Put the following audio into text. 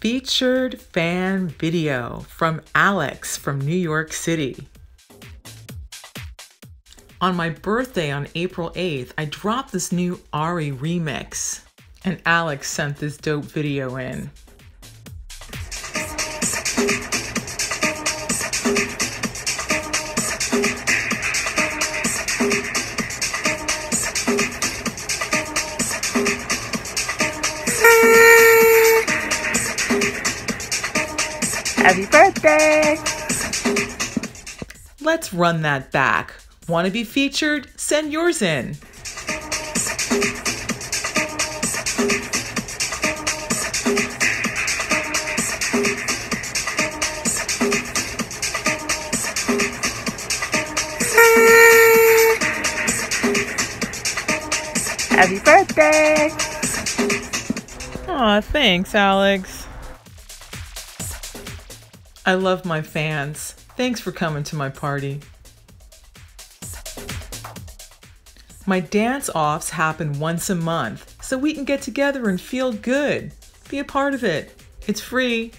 featured fan video from Alex from New York City. On my birthday on April 8th, I dropped this new Ari remix, and Alex sent this dope video in. Happy birthday! Let's run that back. Want to be featured? Send yours in. Happy birthday! Aw, thanks, Alex. I love my fans. Thanks for coming to my party. My dance offs happen once a month, so we can get together and feel good. Be a part of it. It's free.